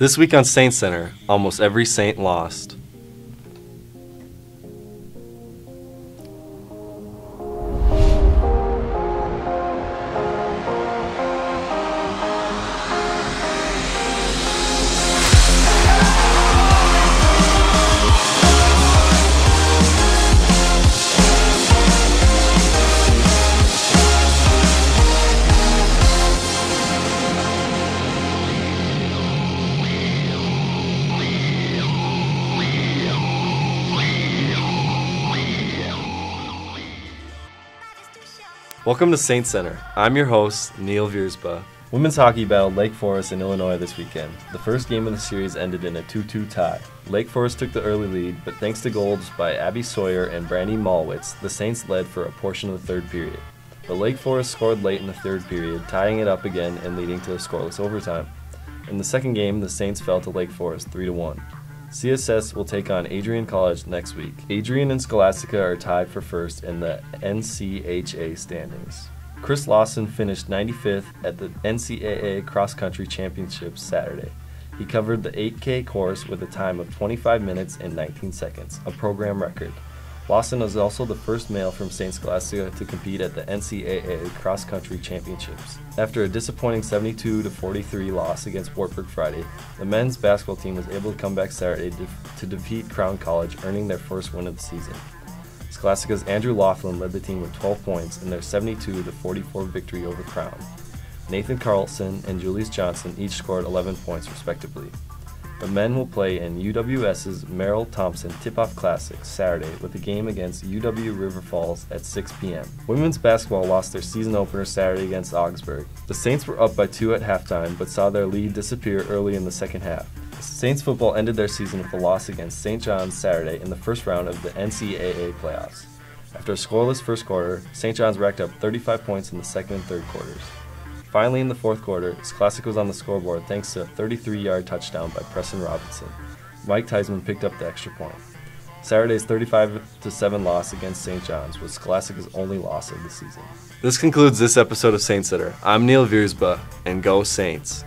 This week on Saints Center, almost every Saint lost. Welcome to Saints Center. I'm your host, Neil Viersba. Women's hockey battled Lake Forest in Illinois this weekend. The first game of the series ended in a 2 2 tie. Lake Forest took the early lead, but thanks to goals by Abby Sawyer and Brandy Malwitz, the Saints led for a portion of the third period. But Lake Forest scored late in the third period, tying it up again and leading to a scoreless overtime. In the second game, the Saints fell to Lake Forest 3 1. CSS will take on Adrian College next week. Adrian and Scholastica are tied for first in the NCHA standings. Chris Lawson finished 95th at the NCAA Cross Country Championships Saturday. He covered the 8K course with a time of 25 minutes and 19 seconds, a program record. Lawson is also the first male from St. Scholastica to compete at the NCAA Cross Country Championships. After a disappointing 72 43 loss against Wartburg Friday, the men's basketball team was able to come back Saturday to, to defeat Crown College, earning their first win of the season. Scholastica's Andrew Laughlin led the team with 12 points in their 72 44 victory over Crown. Nathan Carlson and Julius Johnson each scored 11 points respectively. The men will play in UWS's Merrill Thompson Tip-Off Classic Saturday with a game against UW River Falls at 6 p.m. Women's basketball lost their season opener Saturday against Augsburg. The Saints were up by two at halftime but saw their lead disappear early in the second half. Saints football ended their season with a loss against St. John's Saturday in the first round of the NCAA playoffs. After a scoreless first quarter, St. John's racked up 35 points in the second and third quarters. Finally, in the fourth quarter, Scholastica was on the scoreboard thanks to a 33 yard touchdown by Preston Robinson. Mike Theismann picked up the extra point. Saturday's 35 7 loss against St. John's was Scholastica's only loss of the season. This concludes this episode of Saints Center. I'm Neil Viersba, and go Saints.